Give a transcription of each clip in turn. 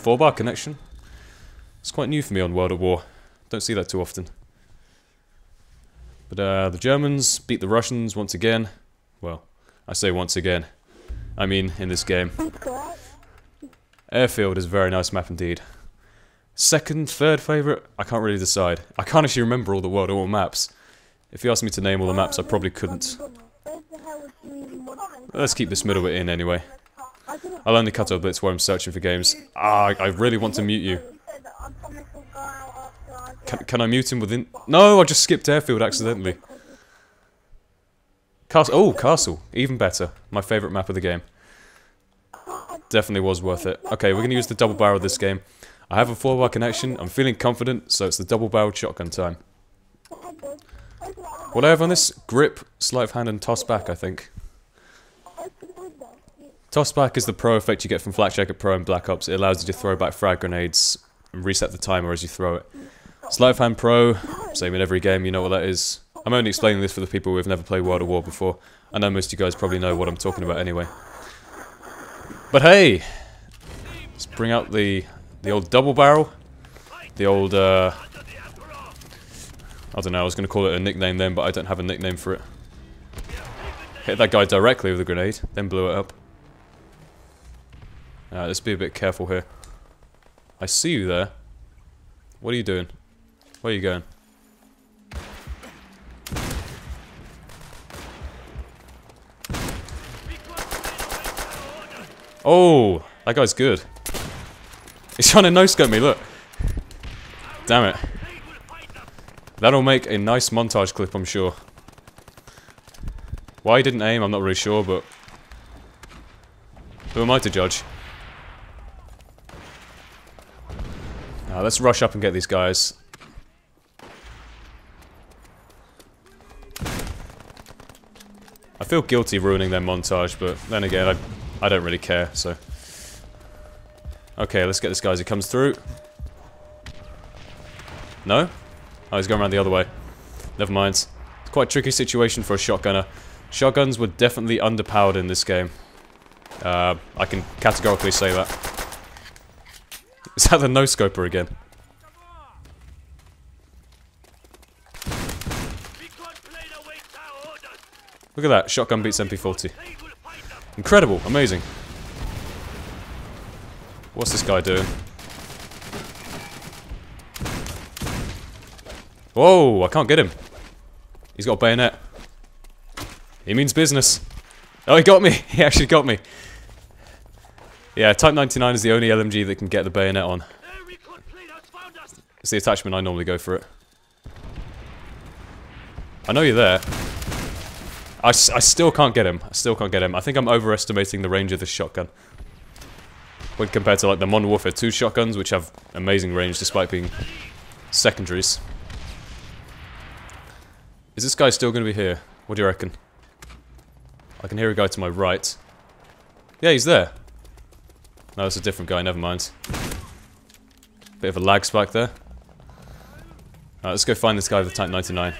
Four bar connection. It's quite new for me on World at War. Don't see that too often. But uh, the Germans beat the Russians once again. Well, I say once again. I mean, in this game. Airfield is a very nice map indeed. Second, third favourite? I can't really decide. I can't actually remember all the World at War maps. If you asked me to name all the maps, I probably couldn't. Let's keep this middle bit in anyway. I'll only cut out bits where I'm searching for games. Ah, I really want to mute you. Can, can I mute him within... No, I just skipped airfield accidentally. Castle. Oh, castle. Even better. My favourite map of the game. Definitely was worth it. Okay, we're going to use the double barrel of this game. I have a 4 bar connection. I'm feeling confident, so it's the double barreled shotgun time. What I have on this? Grip, sleight of hand, and toss back, I think. Toss back is the pro effect you get from Flak Jacket Pro and Black Ops. It allows you to throw back frag grenades and reset the timer as you throw it. Sleight of Hand Pro, same in every game, you know what that is. I'm only explaining this for the people who have never played World of War before. I know most of you guys probably know what I'm talking about anyway. But hey! Let's bring out the the old double barrel. The old, uh... I don't know, I was going to call it a nickname then, but I don't have a nickname for it. Hit that guy directly with a grenade, then blew it up. Uh, let's be a bit careful here. I see you there. What are you doing? Where are you going? Oh, that guy's good. He's trying to no-scope me, look. Damn it. That'll make a nice montage clip, I'm sure. Why he didn't aim, I'm not really sure, but... Who am I to judge? Uh, let's rush up and get these guys. I feel guilty ruining their montage, but then again, I, I don't really care, so... Okay, let's get this guy as he comes through. No? Oh, he's going around the other way. Never mind. It's quite a tricky situation for a shotgunner. Shotguns were definitely underpowered in this game. Uh, I can categorically say that. Is that the no-scoper again? Look at that, shotgun beats MP40. Incredible, amazing. What's this guy doing? Whoa, I can't get him. He's got a bayonet. He means business. Oh, he got me. He actually got me. Yeah, Type 99 is the only LMG that can get the bayonet on. It's the attachment I normally go for it. I know you're there. I, I still can't get him. I still can't get him. I think I'm overestimating the range of this shotgun. When compared to like the Modern Warfare 2 shotguns, which have amazing range despite being secondaries. Is this guy still going to be here? What do you reckon? I can hear a guy to my right. Yeah, he's there. No, it's a different guy, never mind. Bit of a lag spike there. Alright, let's go find this guy with the Type 99.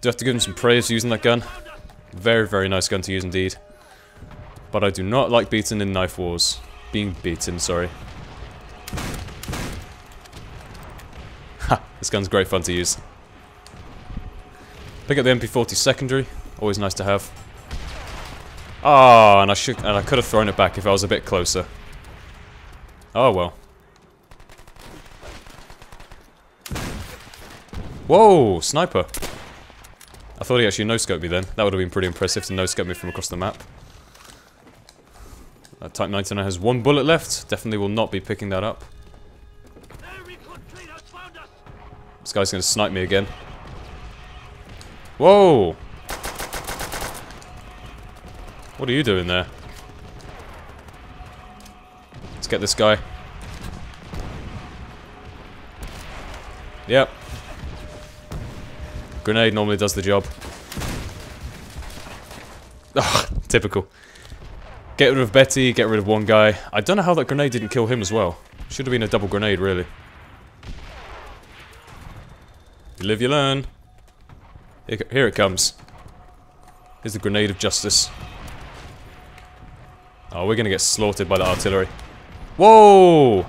Do have to give him some praise using that gun. Very, very nice gun to use indeed. But I do not like beaten in knife wars. Being beaten, sorry. Ha! This gun's great fun to use. Pick up the MP40 secondary. Always nice to have. Oh, and I should and I could have thrown it back if I was a bit closer. Oh well. Whoa, sniper. I thought he actually no-scoped me then. That would have been pretty impressive to no-scope me from across the map. Uh, Type 99 has one bullet left. Definitely will not be picking that up. This guy's going to snipe me again. Whoa! What are you doing there? Let's get this guy. Yep. Grenade normally does the job. Ah, typical. Get rid of Betty, get rid of one guy. I don't know how that grenade didn't kill him as well. Should have been a double grenade, really. You live, you learn. Here it comes. Here's the grenade of justice. Oh, we're gonna get slaughtered by the artillery. Whoa!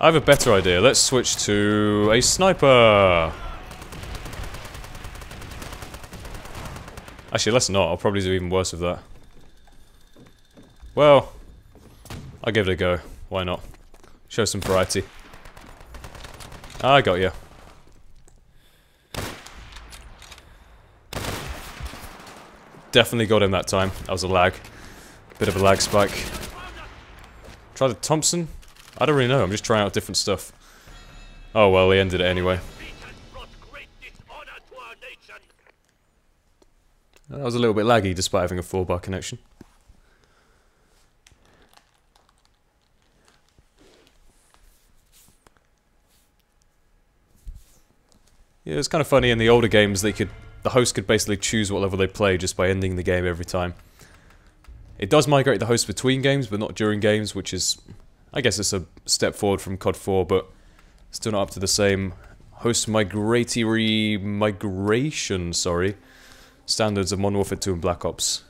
I have a better idea. Let's switch to a sniper. Actually, let's not. I'll probably do even worse with that. Well, I'll give it a go. Why not? Show some variety. Ah, I got you. Definitely got him that time. That was a lag. Bit of a lag spike. Try the Thompson? I don't really know. I'm just trying out different stuff. Oh well, he ended it anyway. That was a little bit laggy despite having a 4 bar connection. Yeah, it's kind of funny in the older games they could the host could basically choose what level they play just by ending the game every time. It does migrate the host between games, but not during games, which is, I guess it's a step forward from COD 4, but still not up to the same host migratory migration, sorry, standards of Modern Warfare 2 and Black Ops,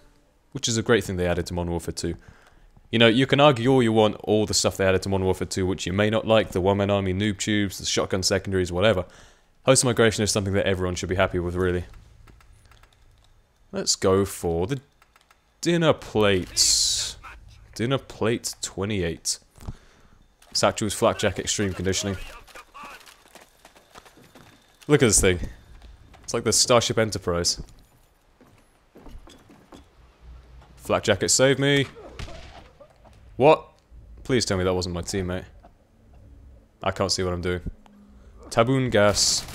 which is a great thing they added to Modern Warfare 2. You know, you can argue all you want, all the stuff they added to Modern Warfare 2, which you may not like, the one-man army noob tubes, the shotgun secondaries, whatever. Host migration is something that everyone should be happy with, really. Let's go for the dinner plates. Dinner plate 28. Satchel's Flakjack Extreme Conditioning. Look at this thing. It's like the Starship Enterprise. Flak Jacket, save me! What? Please tell me that wasn't my teammate. I can't see what I'm doing. Tabun gas.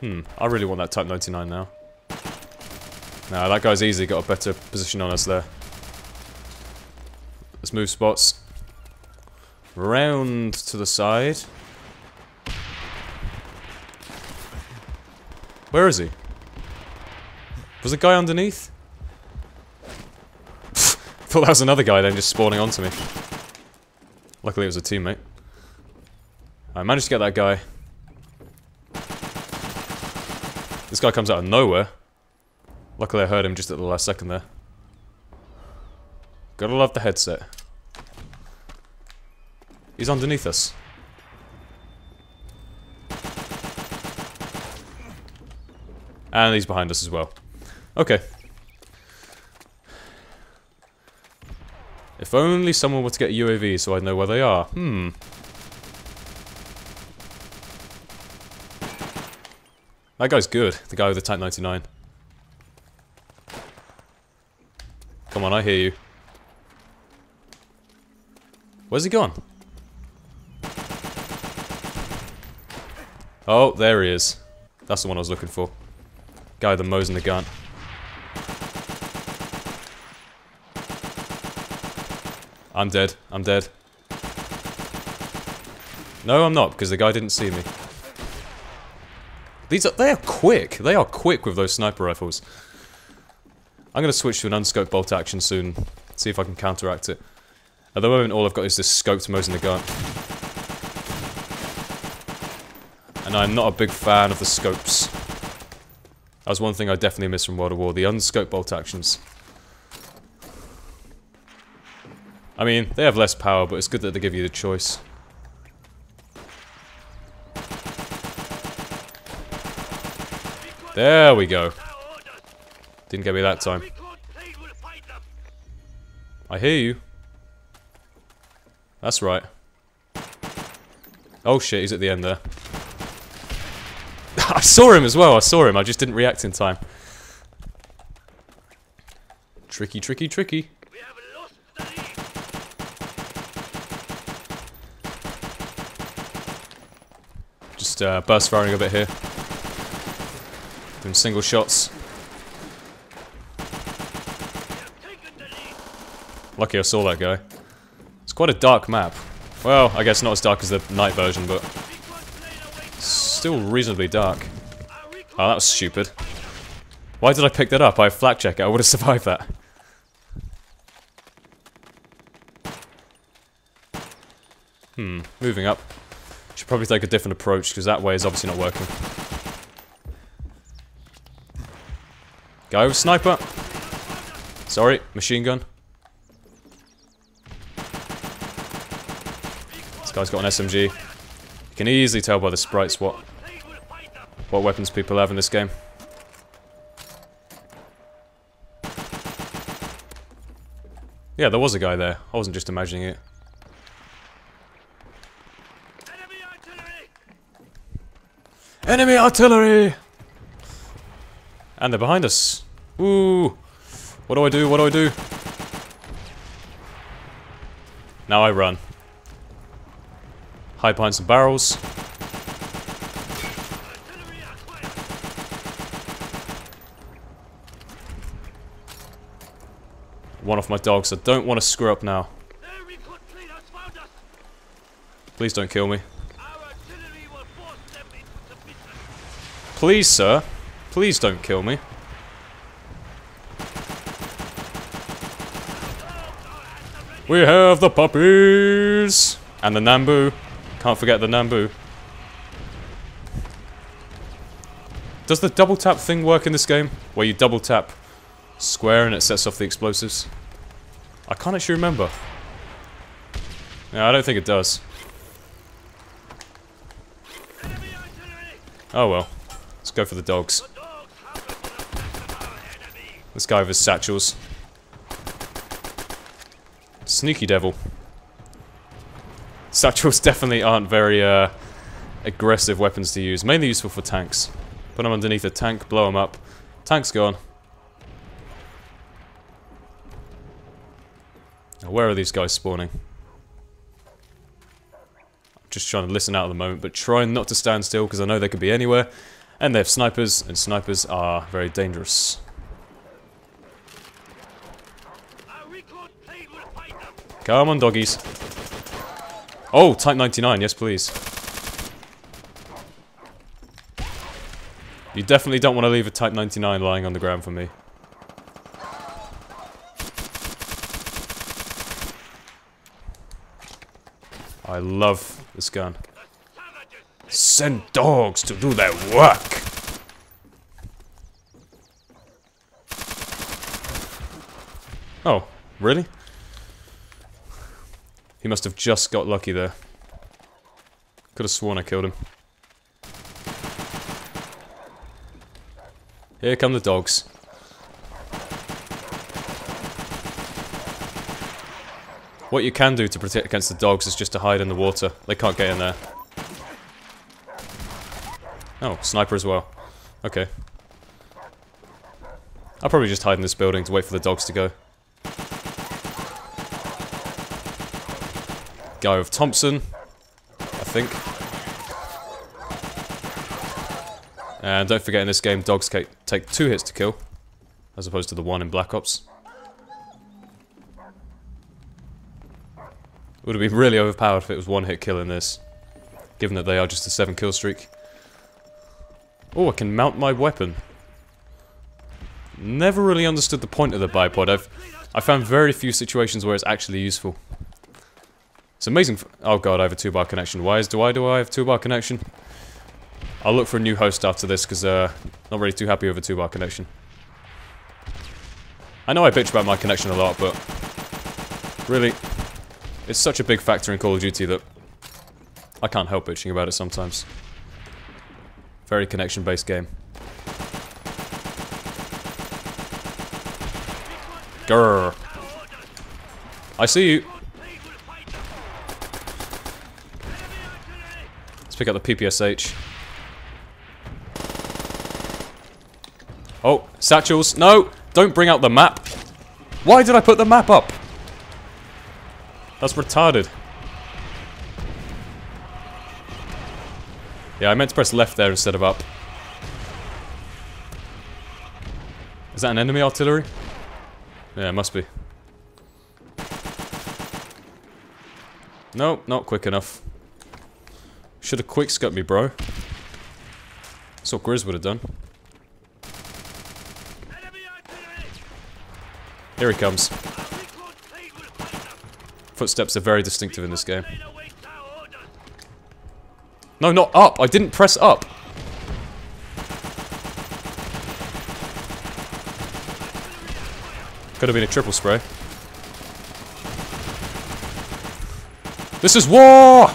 Hmm, I really want that Type 99 now. Nah, that guy's easy got a better position on us there. Let's move spots. Round to the side. Where is he? Was the guy underneath? Thought that was another guy then just spawning onto me. Luckily it was a teammate. I managed to get that guy. This guy comes out of nowhere. Luckily I heard him just at the last second there. Gotta love the headset. He's underneath us. And he's behind us as well. Okay. If only someone were to get a UAV so I'd know where they are. Hmm. That guy's good, the guy with the Type 99. Come on, I hear you. Where's he gone? Oh, there he is. That's the one I was looking for. Guy with the Mosin Nagant. I'm dead. I'm dead. No, I'm not, because the guy didn't see me. These are- they are quick. They are quick with those sniper rifles. I'm going to switch to an unscoped bolt action soon. See if I can counteract it. At the moment, all I've got is this scoped Mosin Nagant. And I'm not a big fan of the scopes. That was one thing I definitely missed from World of War, the unscoped bolt actions. I mean, they have less power, but it's good that they give you the choice. There we go. Didn't get me that time. I hear you. That's right. Oh shit, he's at the end there. I saw him as well, I saw him, I just didn't react in time. Tricky, tricky, tricky. Just uh, burst firing a bit here. Doing single shots. Lucky I saw that guy. It's quite a dark map. Well, I guess not as dark as the night version, but still reasonably dark. Oh, that was stupid. Why did I pick that up? I have flak jacket. I would have survived that. Hmm, moving up. Should probably take a different approach, because that way is obviously not working. Go, sniper! Sorry, machine gun. This guy's got an SMG. You can easily tell by the sprites what what weapons people have in this game. Yeah, there was a guy there. I wasn't just imagining it. Enemy artillery! And they're behind us. Ooh. What do I do? What do I do? Now I run. High behind and barrels. One of my dogs. I don't want to screw up now. Please don't kill me. Please, sir. Please don't kill me. We have the puppies! And the Nambu. Can't forget the Nambu. Does the double tap thing work in this game? Where you double tap square and it sets off the explosives? I can't actually remember. No, I don't think it does. Oh well. Let's go for the dogs. This guy with his satchels. Sneaky devil. Satchels definitely aren't very uh, aggressive weapons to use. Mainly useful for tanks. Put them underneath a tank, blow them up. Tank's gone. Now, where are these guys spawning? I'm just trying to listen out at the moment, but trying not to stand still because I know they could be anywhere. And they have snipers, and snipers are very dangerous. Come on, doggies. Oh, Type 99, yes please. You definitely don't want to leave a Type 99 lying on the ground for me. I love this gun. Send dogs to do their work! Oh, really? He must have just got lucky there. Could have sworn I killed him. Here come the dogs. What you can do to protect against the dogs is just to hide in the water. They can't get in there. Oh, sniper as well. Okay. I'll probably just hide in this building to wait for the dogs to go. Guy with Thompson, I think. And don't forget in this game, dogs take two hits to kill, as opposed to the one in Black Ops. Would have been really overpowered if it was one hit kill in this, given that they are just a seven kill streak. Oh, I can mount my weapon. Never really understood the point of the bipod. I've I found very few situations where it's actually useful. It's amazing. oh god, I have a two-bar connection. Why is do I do I have two-bar connection? I'll look for a new host after this because uh, not really too happy with a two-bar connection. I know I bitch about my connection a lot, but really, it's such a big factor in Call of Duty that I can't help bitching about it sometimes. Very connection-based game. Grrr. I see you. Let's pick up the PPSH. Oh, satchels. No! Don't bring out the map. Why did I put the map up? That's retarded. Yeah, I meant to press left there instead of up. Is that an enemy artillery? Yeah, it must be. No, not quick enough. Should have quickscope me, bro. That's what Grizz would have done. Here he comes. Footsteps are very distinctive in this game. No, not up! I didn't press up! Could have been a triple spray. This is war!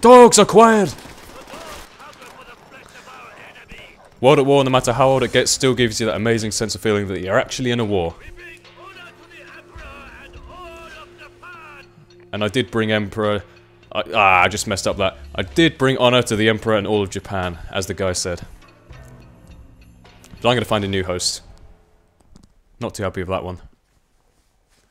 Dogs acquired! World at War, no matter how old it gets, still gives you that amazing sense of feeling that you're actually in a war. And I did bring Emperor... I, ah, I just messed up that. I did bring honor to the Emperor and all of Japan, as the guy said. But I'm going to find a new host. Not too happy with that one.